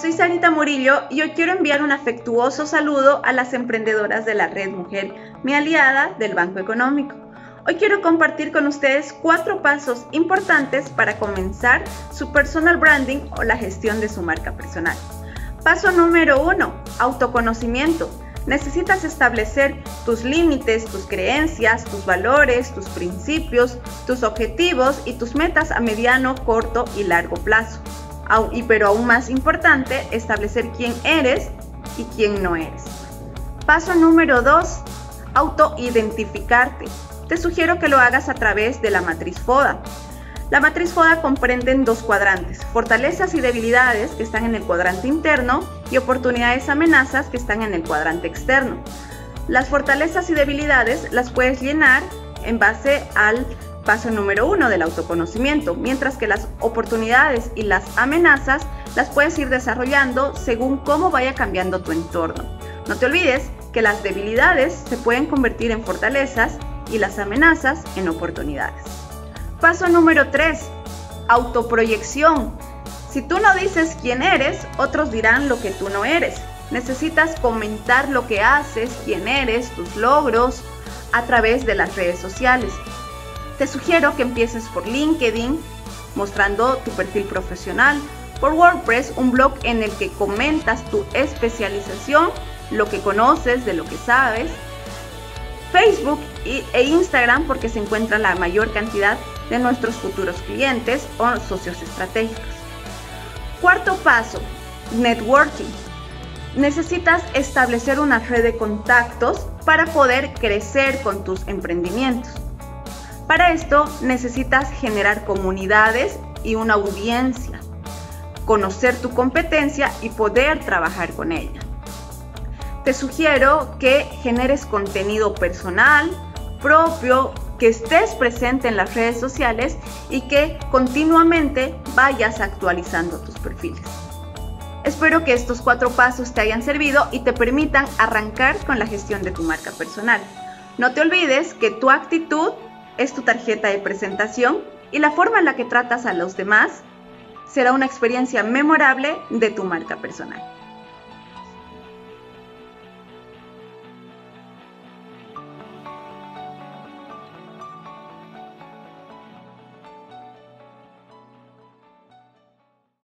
Soy Sarita Murillo y hoy quiero enviar un afectuoso saludo a las emprendedoras de la Red Mujer, mi aliada del Banco Económico. Hoy quiero compartir con ustedes cuatro pasos importantes para comenzar su personal branding o la gestión de su marca personal. Paso número uno, autoconocimiento. Necesitas establecer tus límites, tus creencias, tus valores, tus principios, tus objetivos y tus metas a mediano, corto y largo plazo. Y pero aún más importante, establecer quién eres y quién no eres. Paso número 2. Autoidentificarte. Te sugiero que lo hagas a través de la matriz FODA. La matriz FODA comprende dos cuadrantes, fortalezas y debilidades que están en el cuadrante interno y oportunidades amenazas que están en el cuadrante externo. Las fortalezas y debilidades las puedes llenar en base al paso número uno del autoconocimiento, mientras que las oportunidades y las amenazas las puedes ir desarrollando según cómo vaya cambiando tu entorno. No te olvides que las debilidades se pueden convertir en fortalezas y las amenazas en oportunidades. Paso número 3. Autoproyección. Si tú no dices quién eres, otros dirán lo que tú no eres. Necesitas comentar lo que haces, quién eres, tus logros, a través de las redes sociales. Te sugiero que empieces por LinkedIn, mostrando tu perfil profesional, por WordPress, un blog en el que comentas tu especialización, lo que conoces, de lo que sabes, Facebook e Instagram porque se encuentra la mayor cantidad de nuestros futuros clientes o socios estratégicos. Cuarto paso, networking. Necesitas establecer una red de contactos para poder crecer con tus emprendimientos. Para esto necesitas generar comunidades y una audiencia, conocer tu competencia y poder trabajar con ella. Te sugiero que generes contenido personal, propio, que estés presente en las redes sociales y que continuamente vayas actualizando tus perfiles. Espero que estos cuatro pasos te hayan servido y te permitan arrancar con la gestión de tu marca personal. No te olvides que tu actitud es tu tarjeta de presentación y la forma en la que tratas a los demás será una experiencia memorable de tu marca personal.